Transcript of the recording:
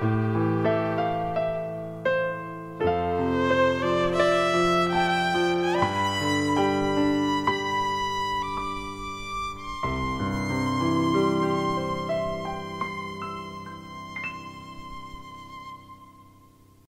Bye.